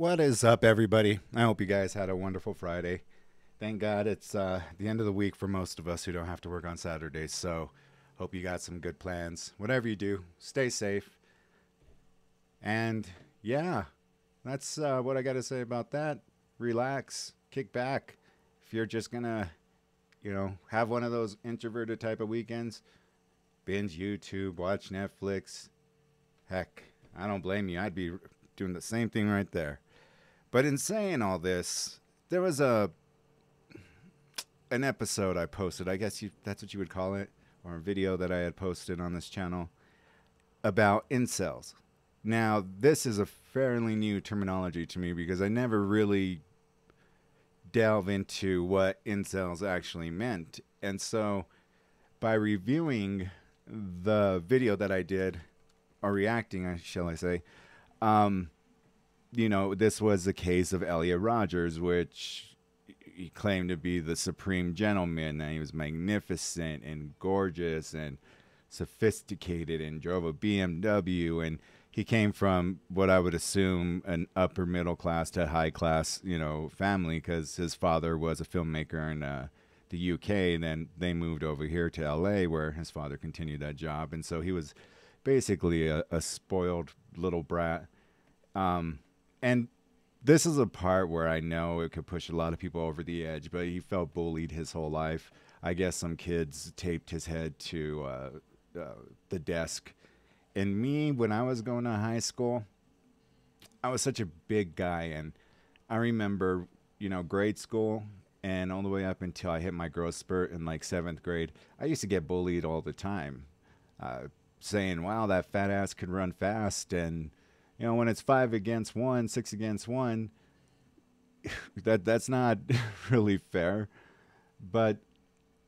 What is up, everybody? I hope you guys had a wonderful Friday. Thank God it's uh, the end of the week for most of us who don't have to work on Saturdays. So, hope you got some good plans. Whatever you do, stay safe. And yeah, that's uh, what I got to say about that. Relax, kick back. If you're just gonna, you know, have one of those introverted type of weekends, binge YouTube, watch Netflix. Heck, I don't blame you. I'd be doing the same thing right there. But in saying all this, there was a an episode I posted. I guess you, that's what you would call it, or a video that I had posted on this channel about incels. Now, this is a fairly new terminology to me because I never really delve into what incels actually meant. And so by reviewing the video that I did, or reacting, shall I say, um, you know, this was the case of Elliot Rogers, which he claimed to be the supreme gentleman, and he was magnificent and gorgeous and sophisticated and drove a BMW and he came from what I would assume an upper middle class to high class, you know, family because his father was a filmmaker in uh, the UK, and then they moved over here to LA where his father continued that job, and so he was basically a, a spoiled little brat. Um, and this is a part where I know it could push a lot of people over the edge, but he felt bullied his whole life. I guess some kids taped his head to uh, uh, the desk. And me, when I was going to high school, I was such a big guy. And I remember, you know, grade school and all the way up until I hit my growth spurt in like seventh grade, I used to get bullied all the time, uh, saying, wow, that fat ass could run fast. And, you know, when it's five against one, six against one, that that's not really fair. But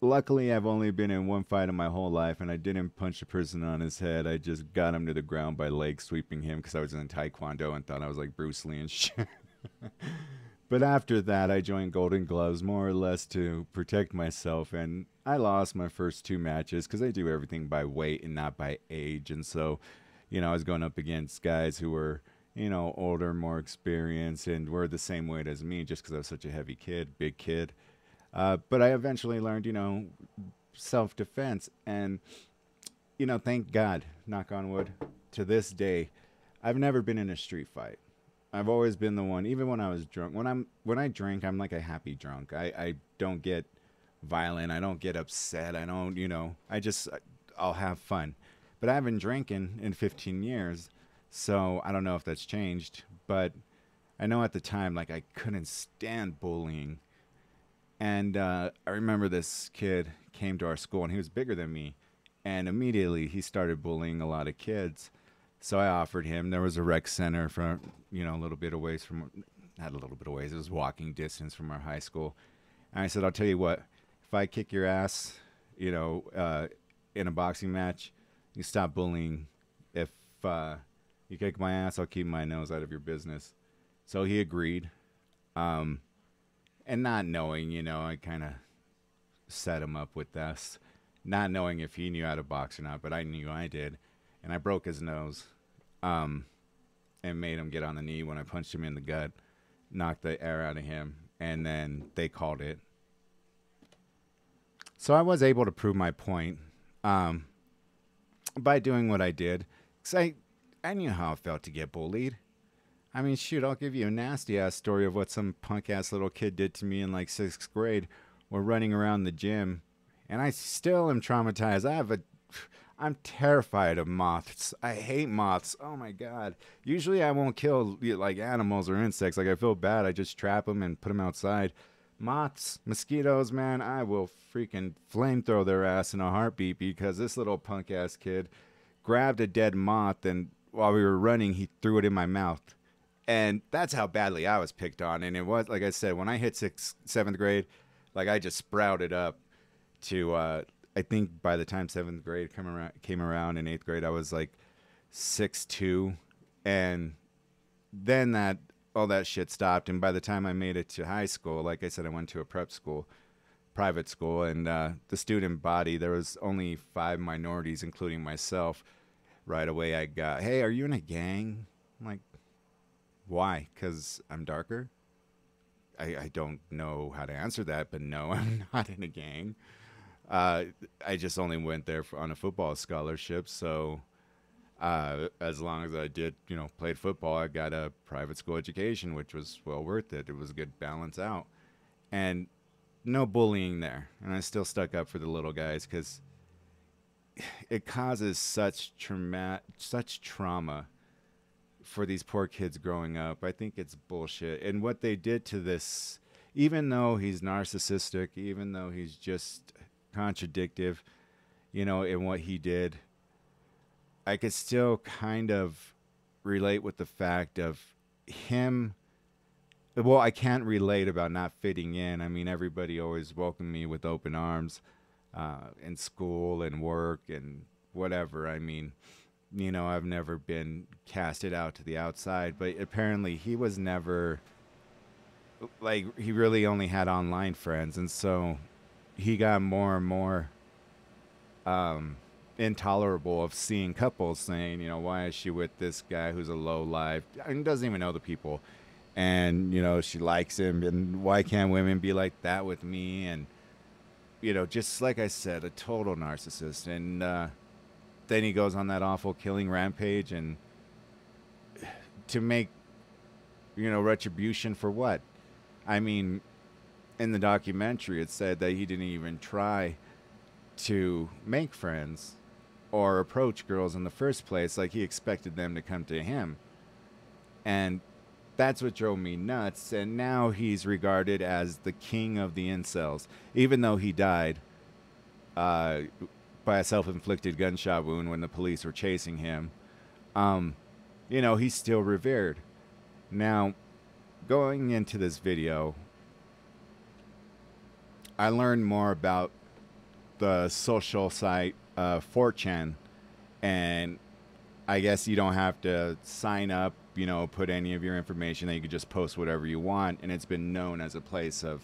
luckily, I've only been in one fight in my whole life, and I didn't punch a person on his head. I just got him to the ground by leg sweeping him because I was in Taekwondo and thought I was like Bruce Lee and shit. but after that, I joined Golden Gloves more or less to protect myself, and I lost my first two matches because I do everything by weight and not by age, and so you know, I was going up against guys who were, you know, older, more experienced, and were the same weight as me just because I was such a heavy kid, big kid. Uh, but I eventually learned, you know, self defense. And, you know, thank God, knock on wood, to this day, I've never been in a street fight. I've always been the one, even when I was drunk. When I'm when I drink, I'm like a happy drunk. I, I don't get violent. I don't get upset. I don't, you know, I just I'll have fun. But I haven't drinking in 15 years, so I don't know if that's changed. But I know at the time, like I couldn't stand bullying. And uh, I remember this kid came to our school, and he was bigger than me. And immediately he started bullying a lot of kids. So I offered him. There was a rec center from you know a little bit away from, not a little bit away. It was walking distance from our high school. And I said, I'll tell you what, if I kick your ass, you know, uh, in a boxing match, you stop bullying. If uh, you kick my ass, I'll keep my nose out of your business. So he agreed. Um, and not knowing, you know, I kind of set him up with this, not knowing if he knew how to box or not, but I knew I did. And I broke his nose um, and made him get on the knee when I punched him in the gut, knocked the air out of him, and then they called it. So I was able to prove my point. Um, by doing what I did. Cause I, I knew how it felt to get bullied. I mean, shoot, I'll give you a nasty ass story of what some punk ass little kid did to me in like sixth grade. We're running around the gym, and I still am traumatized. I have a, I'm terrified of moths. I hate moths. Oh my god. Usually I won't kill like animals or insects. Like I feel bad. I just trap them and put them outside. Moths, mosquitoes, man, I will freaking flamethrow their ass in a heartbeat because this little punk ass kid grabbed a dead moth and while we were running, he threw it in my mouth. And that's how badly I was picked on. And it was, like I said, when I hit sixth, seventh grade, like I just sprouted up to, uh, I think by the time seventh grade come around, came around in eighth grade, I was like six two, and then that all that shit stopped. And by the time I made it to high school, like I said, I went to a prep school, private school, and uh, the student body, there was only five minorities, including myself. Right away, I got, hey, are you in a gang? I'm like, Why? Because I'm darker? I, I don't know how to answer that, but no, I'm not in a gang. Uh, I just only went there for, on a football scholarship, so uh, as long as I did, you know, played football, I got a private school education, which was well worth it. It was a good balance out, and no bullying there. And I still stuck up for the little guys because it causes such trauma, such trauma for these poor kids growing up. I think it's bullshit. And what they did to this, even though he's narcissistic, even though he's just contradictive, you know, in what he did, I could still kind of relate with the fact of him. Well, I can't relate about not fitting in. I mean, everybody always welcomed me with open arms uh, in school and work and whatever. I mean, you know, I've never been casted out to the outside, but apparently he was never like he really only had online friends, and so he got more and more um, intolerable of seeing couples saying, you know, why is she with this guy who's a low life? And doesn't even know the people, and you know she likes him, and why can't women be like that with me? And you know, just like I said, a total narcissist, and. Uh, then he goes on that awful killing rampage and to make you know retribution for what? I mean in the documentary it said that he didn't even try to make friends or approach girls in the first place like he expected them to come to him and that's what drove me nuts and now he's regarded as the king of the incels even though he died uh, by a self-inflicted gunshot wound when the police were chasing him. Um, you know, he's still revered. Now, going into this video, I learned more about the social site uh, 4chan, and I guess you don't have to sign up, you know, put any of your information. That you could just post whatever you want, and it's been known as a place of,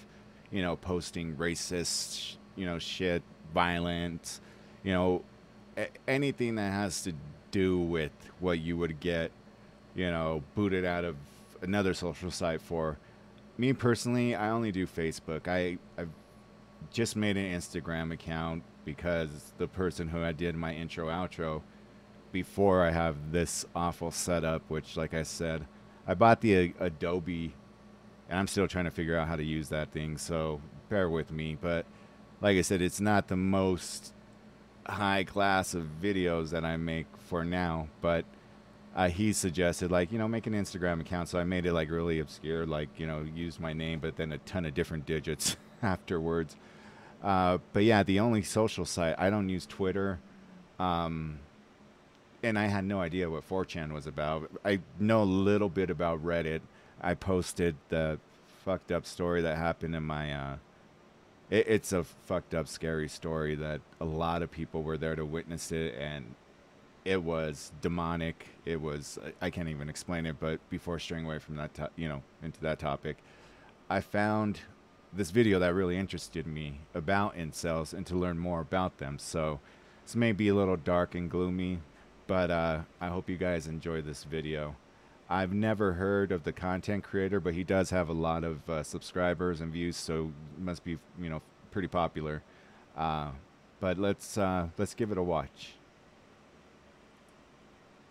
you know, posting racist, you know, shit, violence, you know, anything that has to do with what you would get, you know, booted out of another social site for. Me personally, I only do Facebook. I I've just made an Instagram account because the person who I did my intro outro before I have this awful setup, which, like I said, I bought the uh, Adobe, and I'm still trying to figure out how to use that thing. So bear with me. But like I said, it's not the most high class of videos that I make for now, but uh, he suggested like you know make an Instagram account, so I made it like really obscure, like you know use my name, but then a ton of different digits afterwards. Uh, but yeah, the only social site I don't use Twitter, um, and I had no idea what 4chan was about. I know a little bit about Reddit. I posted the fucked up story that happened in my uh, it, it's a fucked up, scary story that a lot of people were there to witness it, and it was demonic. It was I can't even explain it. But before straying away from that, to, you know, into that topic, I found this video that really interested me about incels and to learn more about them. So this may be a little dark and gloomy, but uh, I hope you guys enjoy this video. I've never heard of the content creator, but he does have a lot of uh, subscribers and views, so must be you know pretty popular. Uh, but let's uh, let's give it a watch.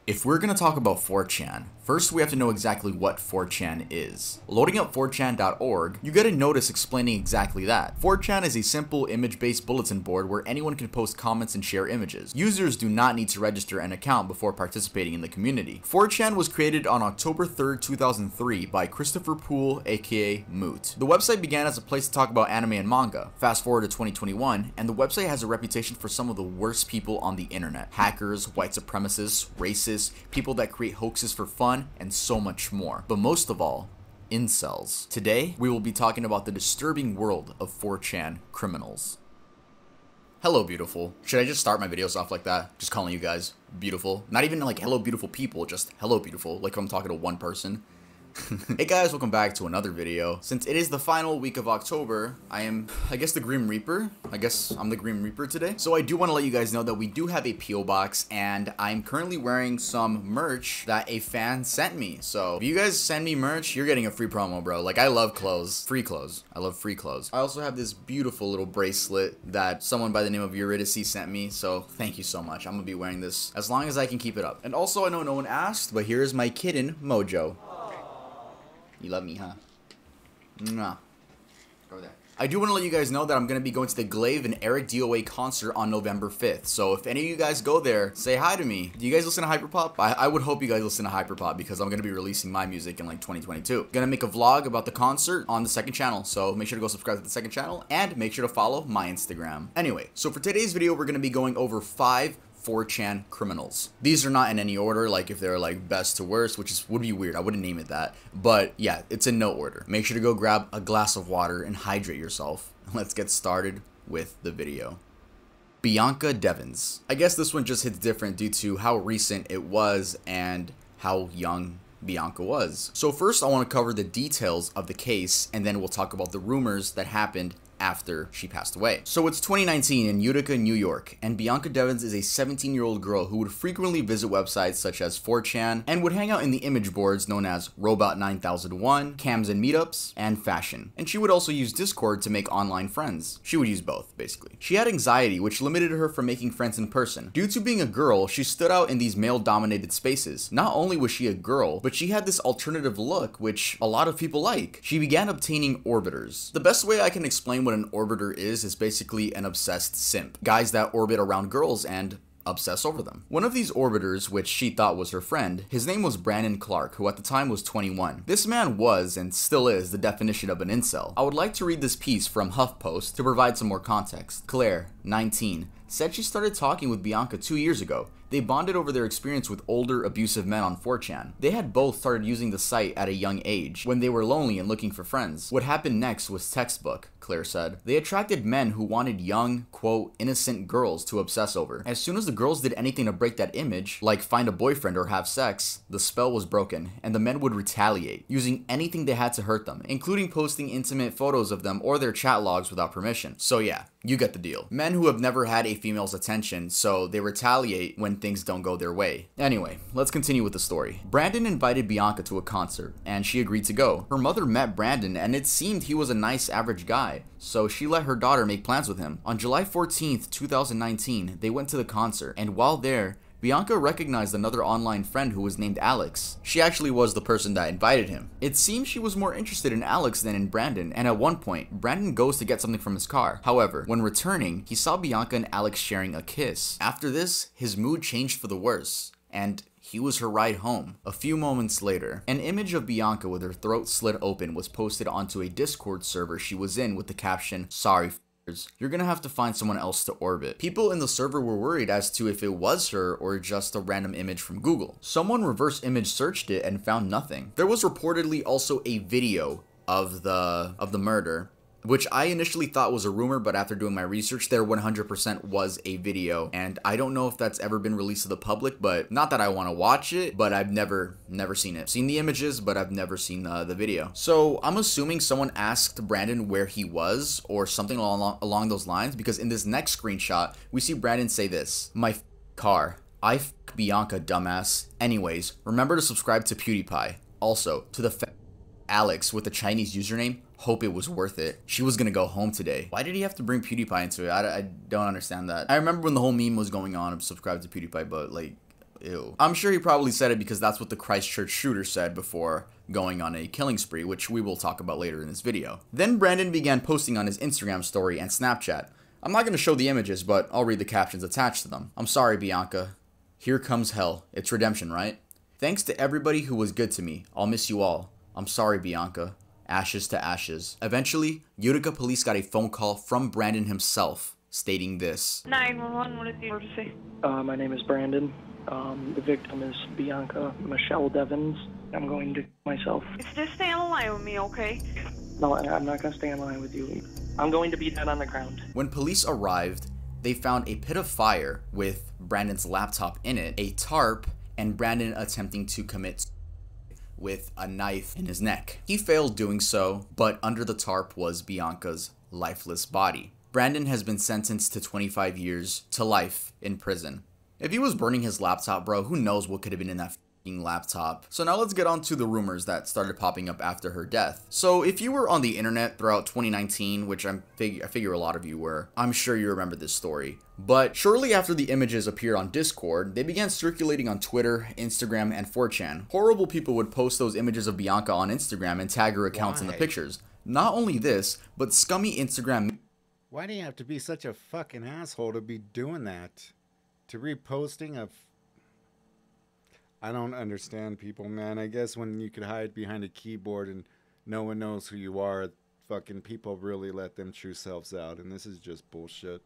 If we're going to talk about 4chan, first we have to know exactly what 4chan is. Loading up 4chan.org, you get a notice explaining exactly that. 4chan is a simple image-based bulletin board where anyone can post comments and share images. Users do not need to register an account before participating in the community. 4chan was created on October 3rd, 2003 by Christopher Poole, aka Moot. The website began as a place to talk about anime and manga. Fast forward to 2021, and the website has a reputation for some of the worst people on the internet. Hackers, white supremacists, racists, people that create hoaxes for fun, and so much more. But most of all, incels. Today, we will be talking about the disturbing world of 4chan criminals. Hello, beautiful. Should I just start my videos off like that? Just calling you guys beautiful? Not even like hello, beautiful people, just hello, beautiful, like I'm talking to one person. Hey guys, welcome back to another video. Since it is the final week of October, I am, I guess the Grim Reaper. I guess I'm the Grim Reaper today. So I do want to let you guys know that we do have a P.O. box and I'm currently wearing some merch that a fan sent me. So if you guys send me merch, you're getting a free promo, bro. Like I love clothes, free clothes. I love free clothes. I also have this beautiful little bracelet that someone by the name of Eurydice sent me. So thank you so much. I'm gonna be wearing this as long as I can keep it up. And also I know no one asked, but here is my kitten, Mojo. You love me, huh? Mwah. Go there. I do want to let you guys know that I'm going to be going to the Glaive and ericdoa concert on November 5th. So if any of you guys go there, say hi to me. Do you guys listen to Hyperpop? I, I would hope you guys listen to Hyperpop because I'm going to be releasing my music in like 2022. Gonna make a vlog about the concert on the second channel. So make sure to go subscribe to the second channel and make sure to follow my Instagram. Anyway, so for today's video, we're going to be going over five 4chan criminals. These are not in any order, like if they're like best to worst, which is would be weird. I wouldn't name it that. But yeah, it's in no order. Make sure to go grab a glass of water and hydrate yourself. Let's get started with the video. Bianca Devins. I guess this one just hits different due to how recent it was and how young Bianca was. So first I want to cover the details of the case and then we'll talk about the rumors that happened after she passed away. So it's 2019 in Utica, New York, and Bianca Devins is a 17 year old girl who would frequently visit websites such as 4chan and would hang out in the image boards known as Robot 9001, Cams and Meetups, and Fashion. And she would also use Discord to make online friends. She would use both, basically. She had anxiety, which limited her from making friends in person. Due to being a girl, she stood out in these male dominated spaces. Not only was she a girl, but she had this alternative look, which a lot of people like. She began obtaining orbiters. The best way I can explain what an orbiter is is basically an obsessed simp. Guys that orbit around girls and obsess over them. One of these orbiters, which she thought was her friend, his name was Brandon Clark, who at the time was 21. This man was, and still is, the definition of an incel. I would like to read this piece from HuffPost to provide some more context. Claire, 19, said she started talking with Bianca two years ago. They bonded over their experience with older, abusive men on 4chan. They had both started using the site at a young age, when they were lonely and looking for friends. What happened next was textbook, Claire said. They attracted men who wanted young, quote, innocent girls to obsess over. As soon as the girls did anything to break that image, like find a boyfriend or have sex, the spell was broken, and the men would retaliate, using anything they had to hurt them, including posting intimate photos of them or their chat logs without permission. So yeah, you get the deal. Men who have never had a female's attention, so they retaliate when things don't go their way. Anyway, let's continue with the story. Brandon invited Bianca to a concert, and she agreed to go. Her mother met Brandon, and it seemed he was a nice average guy, so she let her daughter make plans with him. On July 14th, 2019, they went to the concert, and while there, Bianca recognized another online friend who was named Alex. She actually was the person that invited him. It seems she was more interested in Alex than in Brandon, and at one point, Brandon goes to get something from his car. However, when returning, he saw Bianca and Alex sharing a kiss. After this, his mood changed for the worse, and he was her ride home. A few moments later, an image of Bianca with her throat slit open was posted onto a Discord server she was in with the caption, Sorry you're gonna have to find someone else to orbit. People in the server were worried as to if it was her or just a random image from Google. Someone reverse image searched it and found nothing. There was reportedly also a video of the of the murder which I initially thought was a rumor, but after doing my research, there 100% was a video. And I don't know if that's ever been released to the public, but not that I want to watch it, but I've never, never seen it. Seen the images, but I've never seen uh, the video. So I'm assuming someone asked Brandon where he was or something along, along those lines, because in this next screenshot, we see Brandon say this, my car. I f Bianca, dumbass. Anyways, remember to subscribe to PewDiePie. Also, to the Alex with the Chinese username, hope it was worth it. She was gonna go home today. Why did he have to bring PewDiePie into it? I, I don't understand that. I remember when the whole meme was going on, I'm subscribed to PewDiePie, but like, ew. I'm sure he probably said it because that's what the Christchurch shooter said before going on a killing spree, which we will talk about later in this video. Then Brandon began posting on his Instagram story and Snapchat. I'm not gonna show the images, but I'll read the captions attached to them. I'm sorry, Bianca. Here comes hell. It's redemption, right? Thanks to everybody who was good to me. I'll miss you all. I'm sorry, Bianca ashes to ashes. Eventually, Utica police got a phone call from Brandon himself stating this 911, what is the emergency? Uh, my name is Brandon. Um, the victim is Bianca Michelle Devins. I'm going to myself. Just stay on the line with me, okay? No, I'm not going to stay in line with you. I'm going to be dead on the ground. When police arrived, they found a pit of fire with Brandon's laptop in it, a tarp, and Brandon attempting to commit with a knife in his neck. He failed doing so, but under the tarp was Bianca's lifeless body. Brandon has been sentenced to 25 years to life in prison. If he was burning his laptop, bro, who knows what could have been in that laptop. So now let's get on to the rumors that started popping up after her death. So if you were on the internet throughout 2019, which I'm fig I figure a lot of you were, I'm sure you remember this story. But shortly after the images appeared on Discord, they began circulating on Twitter, Instagram, and 4chan. Horrible people would post those images of Bianca on Instagram and tag her accounts Why? in the pictures. Not only this, but scummy Instagram Why do you have to be such a fucking asshole to be doing that? To reposting a. I don't understand people, man. I guess when you could hide behind a keyboard and no one knows who you are, fucking people really let them true selves out, and this is just bullshit.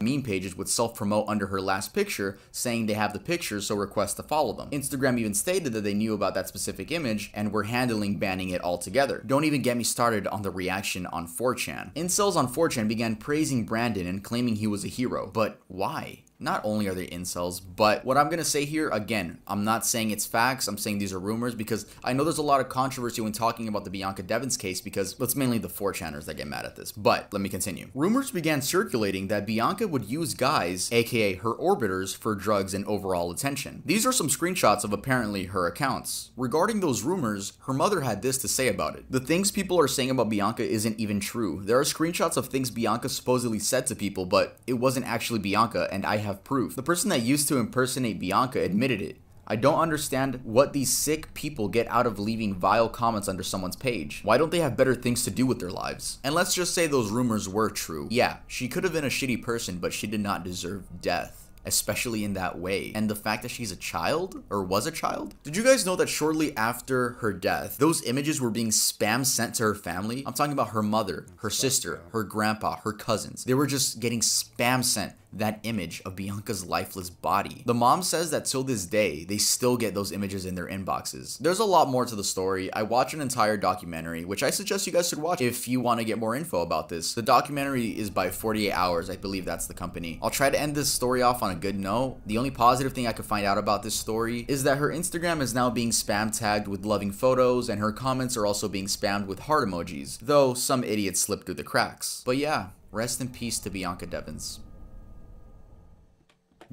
meme pages would self-promote under her last picture saying they have the picture, so request to follow them. Instagram even stated that they knew about that specific image and were handling banning it altogether. Don't even get me started on the reaction on 4chan. Incels on 4chan began praising Brandon and claiming he was a hero. But why? Not only are they incels, but what I'm gonna say here, again, I'm not saying it's facts, I'm saying these are rumors because I know there's a lot of controversy when talking about the Bianca Devins case because it's mainly the 4channers that get mad at this. But let me continue. Rumors began circulating that Bianca would use guys, aka her orbiters, for drugs and overall attention. These are some screenshots of apparently her accounts. Regarding those rumors, her mother had this to say about it. The things people are saying about Bianca isn't even true. There are screenshots of things Bianca supposedly said to people, but it wasn't actually Bianca, and I have proof. The person that used to impersonate Bianca admitted it. I don't understand what these sick people get out of leaving vile comments under someone's page. Why don't they have better things to do with their lives? And let's just say those rumors were true. Yeah, she could have been a shitty person, but she did not deserve death especially in that way. And the fact that she's a child or was a child. Did you guys know that shortly after her death, those images were being spam sent to her family? I'm talking about her mother, her sister, her grandpa, her cousins. They were just getting spam sent that image of Bianca's lifeless body. The mom says that till this day, they still get those images in their inboxes. There's a lot more to the story. I watched an entire documentary, which I suggest you guys should watch if you want to get more info about this. The documentary is by 48 Hours, I believe that's the company. I'll try to end this story off on a good note. The only positive thing I could find out about this story is that her Instagram is now being spam tagged with loving photos, and her comments are also being spammed with heart emojis, though some idiots slipped through the cracks. But yeah, rest in peace to Bianca Devins.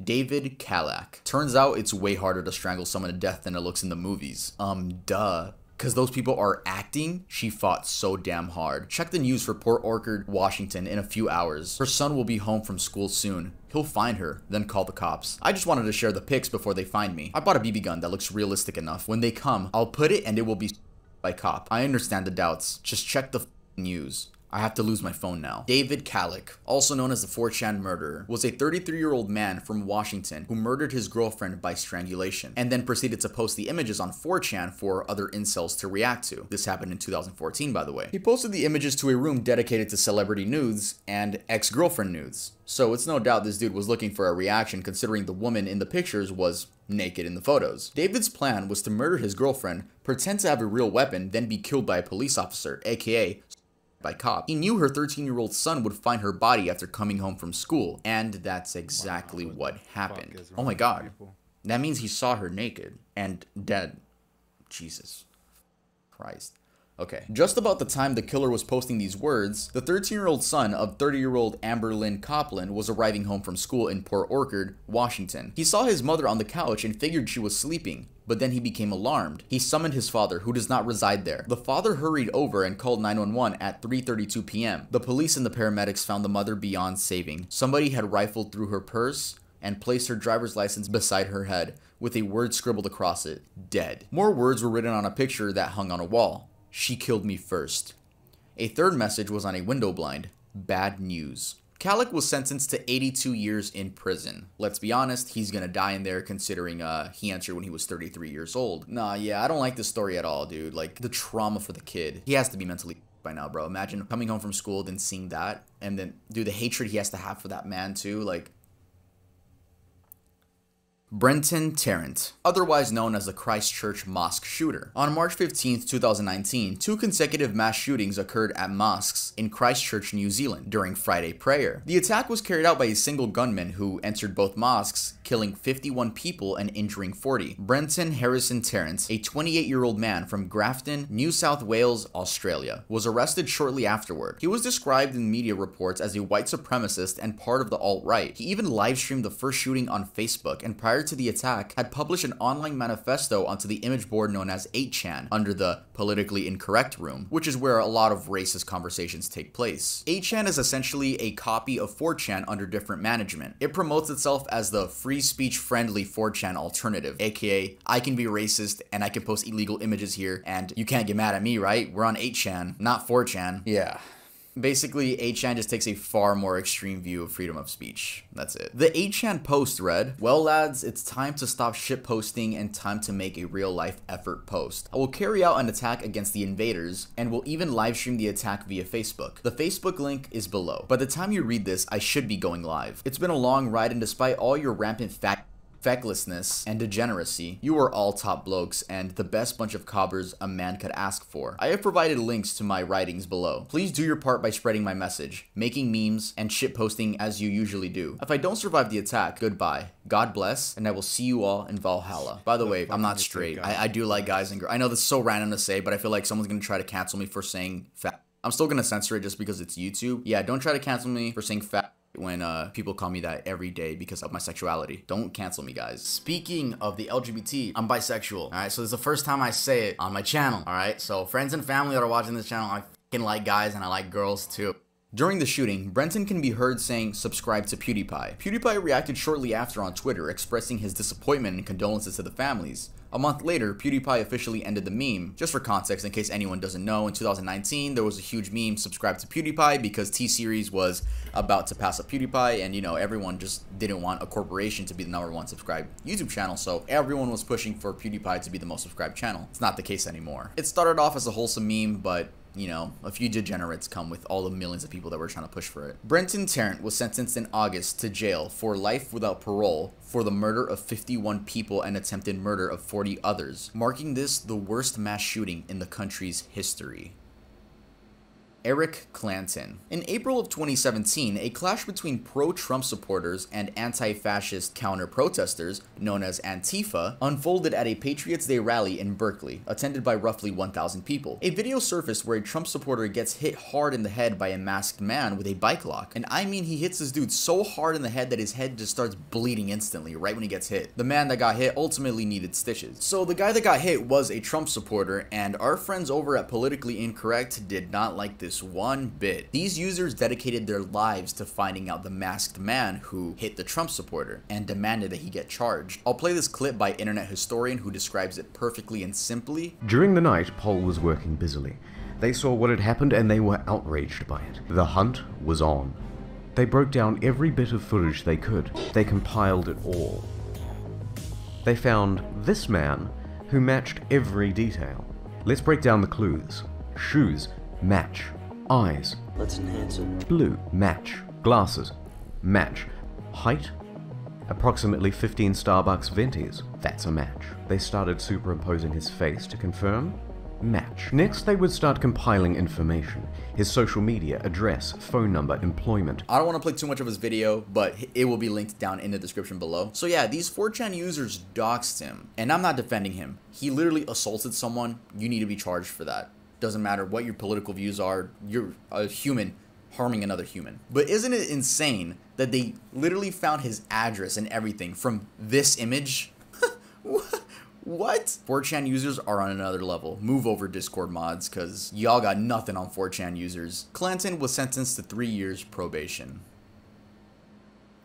David Kalac. Turns out it's way harder to strangle someone to death than it looks in the movies. Um, duh. Because those people are acting, she fought so damn hard. Check the news for Port Orchard, Washington in a few hours. Her son will be home from school soon. He'll find her, then call the cops. I just wanted to share the pics before they find me. I bought a BB gun that looks realistic enough. When they come, I'll put it and it will be by cop. I understand the doubts. Just check the news. I have to lose my phone now. David Kalac, also known as the 4chan murderer, was a 33 year old man from Washington who murdered his girlfriend by strangulation and then proceeded to post the images on 4chan for other incels to react to. This happened in 2014, by the way. He posted the images to a room dedicated to celebrity nudes and ex girlfriend nudes. So it's no doubt this dude was looking for a reaction considering the woman in the pictures was naked in the photos. David's plan was to murder his girlfriend, pretend to have a real weapon, then be killed by a police officer, aka by cop. He knew her 13 year old son would find her body after coming home from school, and that's exactly what happened. Oh my god. people? That means he saw her naked and dead. Jesus Christ. Okay. Just about the time the killer was posting these words, the 13 year old son of 30 year old Amber Lynn Coplin was arriving home from school in Port Orchard, Washington. He saw his mother on the couch and figured she was sleeping. But then he became alarmed. He summoned his father, who does not reside there. The father hurried over and called 911 at 3:32 p.m. The police and the paramedics found the mother beyond saving. Somebody had rifled through her purse and placed her driver's license beside her head with a word scribbled across it dead. More words were written on a picture that hung on a wall. She killed me first. A third message was on a window blind bad news. Kalac was sentenced to 82 years in prison. Let's be honest, he's gonna die in there considering uh, he entered when he was 33 years old. Nah, yeah, I don't like this story at all, dude. Like, the trauma for the kid. He has to be mentally by now, bro. Imagine coming home from school, then seeing that, and then, dude, the hatred he has to have for that man, too. Like, Brenton Tarrant, otherwise known as the Christchurch mosque shooter. On March 15, 2019, two consecutive mass shootings occurred at mosques in Christchurch, New Zealand during Friday prayer. The attack was carried out by a single gunman who entered both mosques, killing 51 people and injuring 40. Brenton Harrison Tarrant, a 28 year old man from Grafton, New South Wales, Australia, was arrested shortly afterward. He was described in media reports as a white supremacist and part of the alt right. He even live streamed the first shooting on Facebook and prior to the attack had published an online manifesto onto the image board known as 8chan under the politically incorrect room, which is where a lot of racist conversations take place. 8chan is essentially a copy of 4chan under different management. It promotes itself as the free speech friendly 4chan alternative, aka I can be racist and I can post illegal images here and you can't get mad at me, right? We're on 8chan, not 4chan. Yeah. Basically, 8chan just takes a far more extreme view of freedom of speech. That's it. The 8chan post read, Well, lads, it's time to stop shit posting and time to make a real life effort post. I will carry out an attack against the invaders and will even live stream the attack via Facebook. The Facebook link is below. By the time you read this, I should be going live. It's been a long ride, and despite all your rampant fact fecklessness, and degeneracy, you are all top blokes and the best bunch of cobbers a man could ask for. I have provided links to my writings below. Please do your part by spreading my message, making memes, and shitposting as you usually do. If I don't survive the attack, goodbye. God bless, and I will see you all in Valhalla. By the way, I'm not straight. I, I do like guys and girls. I know this is so random to say, but I feel like someone's gonna try to cancel me for saying fat. I'm still gonna censor it just because it's YouTube. Yeah, don't try to cancel me for saying fat when uh, people call me that every day because of my sexuality. Don't cancel me, guys. Speaking of the LGBT, I'm bisexual. All right, so this is the first time I say it on my channel. All right, so friends and family that are watching this channel, I like guys and I like girls too. During the shooting, Brenton can be heard saying subscribe to PewDiePie. PewDiePie reacted shortly after on Twitter, expressing his disappointment and condolences to the families. A month later, PewDiePie officially ended the meme. Just for context, in case anyone doesn't know, in 2019 there was a huge meme subscribe to PewDiePie because T-Series was about to pass up PewDiePie and you know everyone just didn't want a corporation to be the number one subscribed YouTube channel so everyone was pushing for PewDiePie to be the most subscribed channel. It's not the case anymore. It started off as a wholesome meme but you know, a few degenerates come with all the millions of people that were trying to push for it. Brenton Tarrant was sentenced in August to jail for life without parole for the murder of 51 people and attempted murder of 40 others, marking this the worst mass shooting in the country's history. Eric Clanton. In April of 2017, a clash between pro-Trump supporters and anti-fascist counter-protesters, known as Antifa, unfolded at a Patriots Day rally in Berkeley, attended by roughly 1,000 people. A video surfaced where a Trump supporter gets hit hard in the head by a masked man with a bike lock. And I mean he hits this dude so hard in the head that his head just starts bleeding instantly right when he gets hit. The man that got hit ultimately needed stitches. So the guy that got hit was a Trump supporter and our friends over at Politically Incorrect did not like this one bit. These users dedicated their lives to finding out the masked man who hit the Trump supporter and demanded that he get charged. I'll play this clip by internet historian who describes it perfectly and simply. During the night, /pol/ was working busily. They saw what had happened and they were outraged by it. The hunt was on. They broke down every bit of footage they could. They compiled it all. They found this man who matched every detail. Let's break down the clues. Shoes, match. Eyes, Let's enhance it. blue, match. Glasses, match. Height, approximately 15 Starbucks ventis. That's a match. They started superimposing his face to confirm. Match. Next, they would start compiling information his social media, address, phone number, employment. I don't want to play too much of his video, but it will be linked down in the description below. So yeah, these 4chan users doxed him, and I'm not defending him. He literally assaulted someone. You need to be charged for that. Doesn't matter what your political views are, you're a human harming another human. But isn't it insane that they literally found his address and everything from this image? what? 4chan users are on another level. Move over Discord mods, cause y'all got nothing on 4chan users. Clanton was sentenced to three years probation.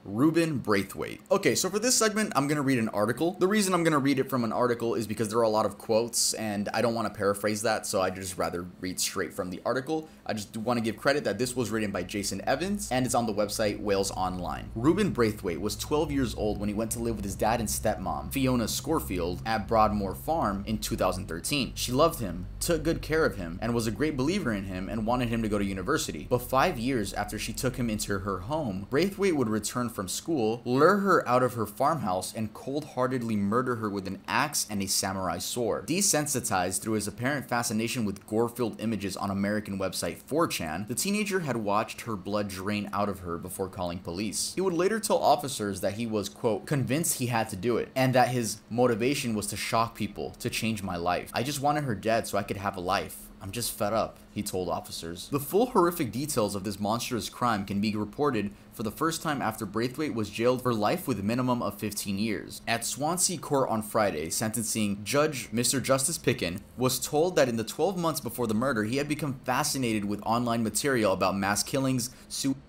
Ruben Braithwaite. Okay, so for this segment, I'm gonna read an article. The reason I'm gonna read it from an article is because there are a lot of quotes, and I don't want to paraphrase that, so I just rather read straight from the article. I just want to give credit that this was written by Jason Evans, and it's on the website Wales Online. Ruben Braithwaite was 12 years old when he went to live with his dad and stepmom, Fiona Scourfield, at Broadmoor Farm in 2013. She loved him, took good care of him, and was a great believer in him and wanted him to go to university. But five years after she took him into her home, Braithwaite would return from school, lure her out of her farmhouse, and cold heartedly murder her with an axe and a samurai sword. Desensitized through his apparent fascination with gore filled images on American website 4chan, the teenager had watched her blood drain out of her before calling police. He would later tell officers that he was, quote, convinced he had to do it, and that his motivation was to shock people, to change my life. I just wanted her dead so I could have a life. I'm just fed up, he told officers. The full horrific details of this monstrous crime can be reported for the first time after Braithwaite was jailed for life with a minimum of 15 years. At Swansea Court on Friday, sentencing Judge Mr. Justice Picken was told that in the 12 months before the murder, he had become fascinated with online material about mass killings, suicides,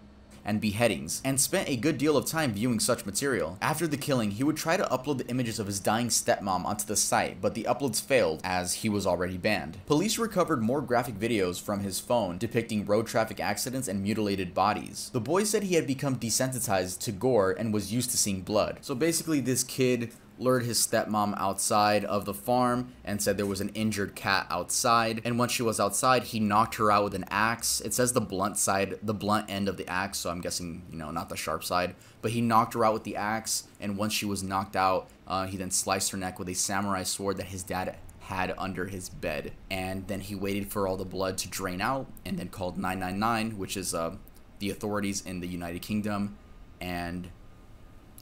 and beheadings, and spent a good deal of time viewing such material. After the killing, he would try to upload the images of his dying stepmom onto the site, but the uploads failed as he was already banned. Police recovered more graphic videos from his phone depicting road traffic accidents and mutilated bodies. The boy said he had become desensitized to gore and was used to seeing blood. So basically this kid lured his stepmom outside of the farm and said there was an injured cat outside. And once she was outside, he knocked her out with an axe. It says the blunt side, the blunt end of the axe, so I'm guessing, you know, not the sharp side. But he knocked her out with the axe, and once she was knocked out, uh, he then sliced her neck with a samurai sword that his dad had under his bed. And then he waited for all the blood to drain out and then called 999, which is uh, the authorities in the United Kingdom. And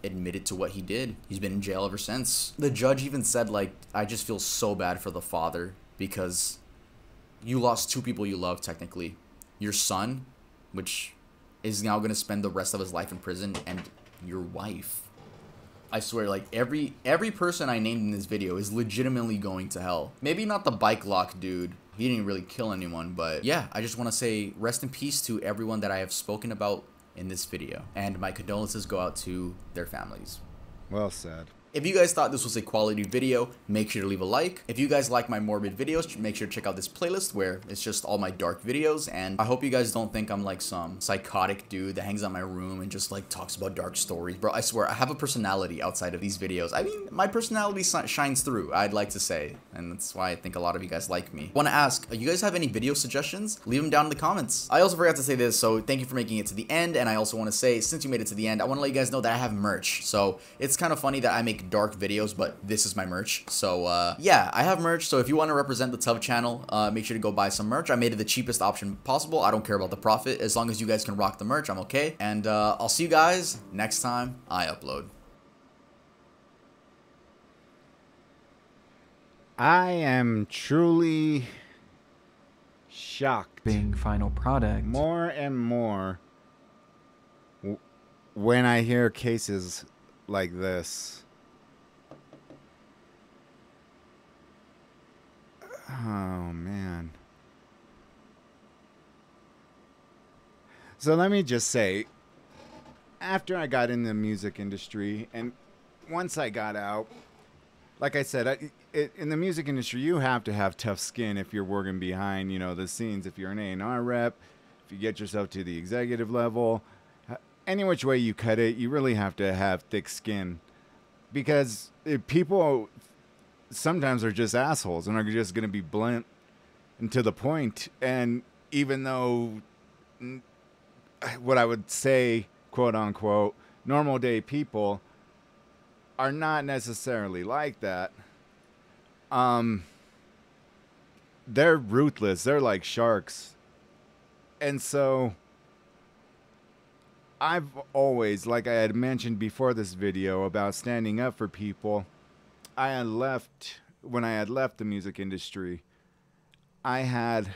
admitted to what he did. He's been in jail ever since. The judge even said, like, I just feel so bad for the father because you lost two people you love, technically. Your son, which is now going to spend the rest of his life in prison, and your wife. I swear, like every every person I named in this video is legitimately going to hell. Maybe not the bike lock dude. He didn't really kill anyone, but yeah, I just want to say rest in peace to everyone that I have spoken about in this video. And my condolences go out to their families. Well said. If you guys thought this was a quality video, make sure to leave a like. If you guys like my morbid videos, make sure to check out this playlist where it's just all my dark videos. And I hope you guys don't think I'm like some psychotic dude that hangs out my room and just like talks about dark stories. Bro, I swear, I have a personality outside of these videos. I mean, my personality shines through, I'd like to say. And that's why I think a lot of you guys like me. Want to ask, you guys have any video suggestions? Leave them down in the comments. I also forgot to say this, so thank you for making it to the end. And I also want to say, since you made it to the end, I want to let you guys know that I have merch. So it's kind of funny that I make dark videos, but this is my merch. So uh, yeah, I have merch. So if you want to represent the Tuv channel, uh, make sure to go buy some merch. I made it the cheapest option possible. I don't care about the profit. As long as you guys can rock the merch, I'm okay. And uh, I'll see you guys next time I upload. I am truly shocked. Being final product. More and more when I hear cases like this. Oh, man. So let me just say, after I got in the music industry, and once I got out, like I said, I, it, in the music industry, you have to have tough skin if you're working behind, you know, the scenes. If you're an A&R rep, if you get yourself to the executive level, any which way you cut it, you really have to have thick skin because people sometimes are just assholes and are just going to be blunt and to the point. And even though what I would say, quote unquote, normal day people are not necessarily like that, um, they're ruthless. They're like sharks. And so I've always, like I had mentioned before this video about standing up for people, I had left, when I had left the music industry, I had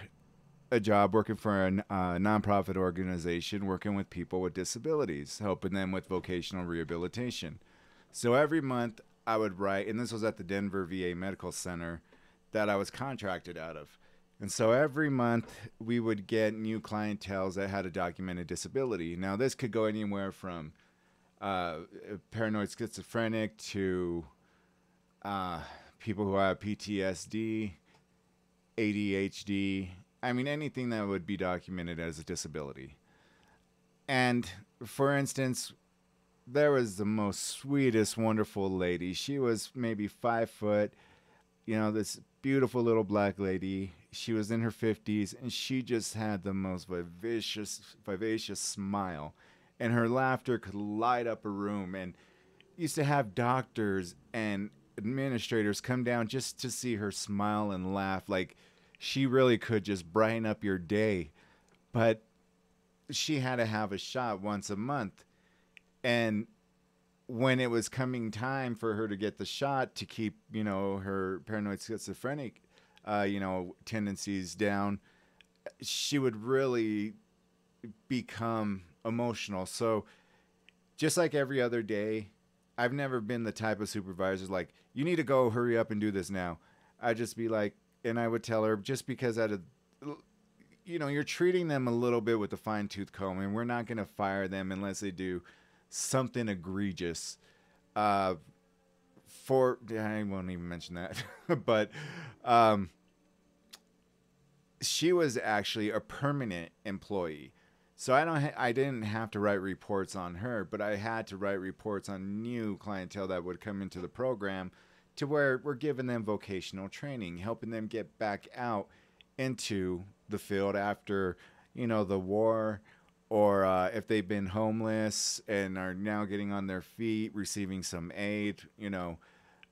a job working for a uh, nonprofit organization working with people with disabilities, helping them with vocational rehabilitation. So every month I would write, and this was at the Denver VA Medical Center that I was contracted out of. And so every month we would get new clientels that had a documented disability. Now this could go anywhere from uh, paranoid schizophrenic to uh, people who have PTSD, ADHD. I mean anything that would be documented as a disability. And for instance, there was the most sweetest, wonderful lady. She was maybe five foot, you know, this beautiful little black lady she was in her 50s and she just had the most vivacious vivacious smile and her laughter could light up a room and used to have doctors and administrators come down just to see her smile and laugh like she really could just brighten up your day. But she had to have a shot once a month. And when it was coming time for her to get the shot to keep you know her paranoid schizophrenic uh, you know tendencies down she would really become emotional. So just like every other day i've never been the type of supervisor like you need to go hurry up and do this now. I'd just be like and i would tell her just because out of you know you're treating them a little bit with a fine-tooth comb and we're not going to fire them unless they do something egregious uh for i won't even mention that but um she was actually a permanent employee so i don't ha- i didn't have to write reports on her but i had to write reports on new clientele that would come into the program to where we're giving them vocational training helping them get back out into the field after you know the war or uh, if they've been homeless and are now getting on their feet receiving some aid you know.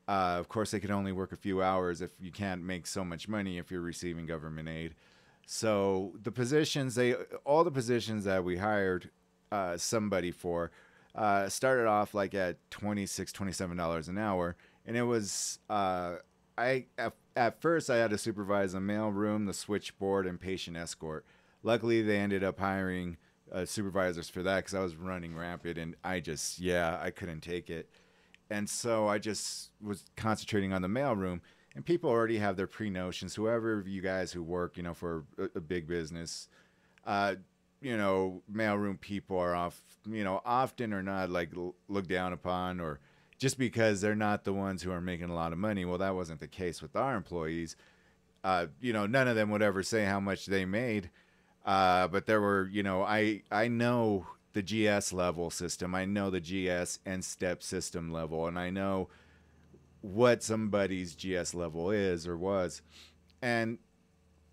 Uh, of course they can only work a few hours if you can't make so much money if you're receiving government aid so the positions they all the positions that we hired uh, somebody for uh, started off like at 26 27 dollars an hour and it was uh, I at, at first I had to supervise a mail room, the switchboard, and patient escort. Luckily, they ended up hiring uh, supervisors for that because I was running rampant, and I just yeah I couldn't take it, and so I just was concentrating on the mail room. And people already have their pre notions. Whoever you guys who work, you know, for a, a big business, uh, you know, mailroom people are off, you know, often or not like looked down upon or just because they're not the ones who are making a lot of money. Well, that wasn't the case with our employees. Uh, you know, none of them would ever say how much they made. Uh, but there were, you know, I I know the GS level system. I know the GS and step system level, and I know what somebody's GS level is or was. And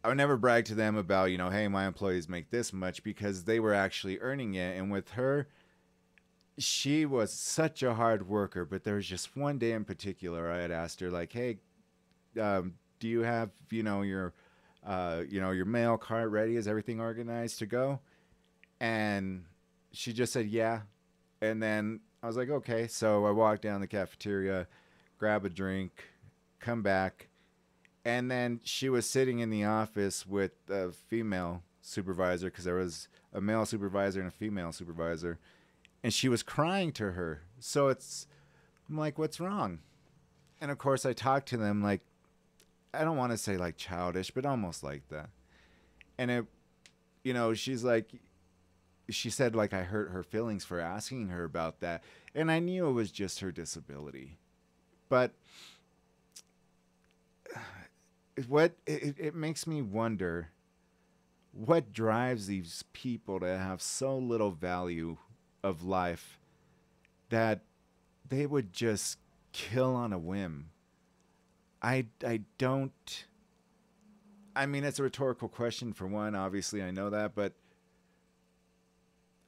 I would never brag to them about, you know, hey, my employees make this much because they were actually earning it. And with her, she was such a hard worker, but there was just one day in particular I had asked her, like, hey, um, do you have, you know, your uh, you know, your mail cart ready? Is everything organized to go? And she just said, yeah. And then I was like, okay. So I walked down the cafeteria, grab a drink, come back. And then she was sitting in the office with a female supervisor because there was a male supervisor and a female supervisor. And she was crying to her. So it's, I'm like, what's wrong? And of course, I talked to them like, I don't want to say like childish, but almost like that. And it, you know, she's like, she said like I hurt her feelings for asking her about that, and I knew it was just her disability, but what it, it makes me wonder what drives these people to have so little value of life that they would just kill on a whim I I don't. I mean, it's a rhetorical question for one. Obviously, I know that, but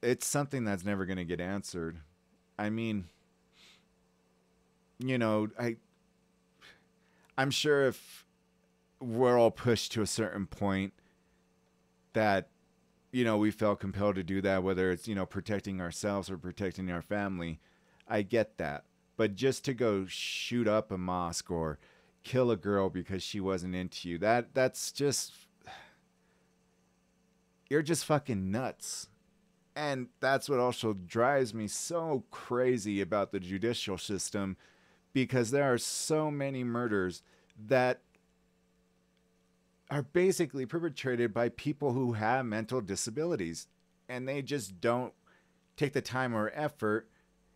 it's something that's never going to get answered. I mean, you know, I. I'm sure if we're all pushed to a certain point that you know we felt compelled to do that whether it's you know protecting ourselves or protecting our family i get that but just to go shoot up a mosque or kill a girl because she wasn't into you. That that's just you're just fucking nuts. And that's what also drives me so crazy about the judicial system because there are so many murders that are basically perpetrated by people who have mental disabilities and they just don't take the time or effort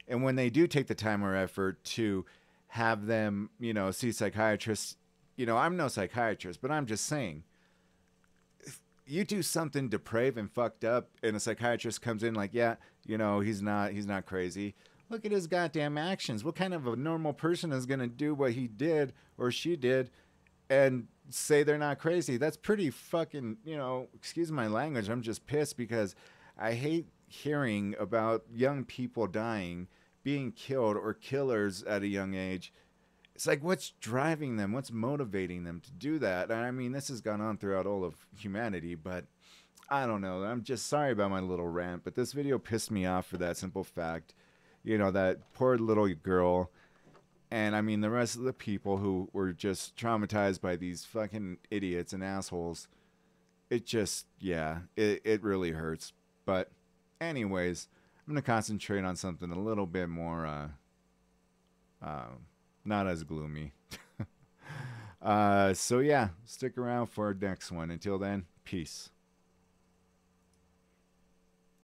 and when they do take the time or effort to have them, you know, see psychiatrists. You know, I'm no psychiatrist, but I'm just saying, you do something depraved and fucked up, and a psychiatrist comes in like, yeah, you know, he's not, he's not crazy. Look at his goddamn actions. What kind of a normal person is gonna do what he did or she did, and say they're not crazy? That's pretty fucking, you know, excuse my language. I'm just pissed because I hate hearing about young people dying, being killed, or killers at a young age. It's like, what's driving them? What's motivating them to do that? And I mean, this has gone on throughout all of humanity, but I don't know. I'm just sorry about my little rant, but this video pissed me off for that simple fact. You know, that poor little girl. And I mean, the rest of the people who were just traumatized by these fucking idiots and assholes. It just, yeah, it, it really hurts. But, anyways, I'm going to concentrate on something a little bit more, uh, uh, not as gloomy. uh, so, yeah, stick around for our next one. Until then, peace.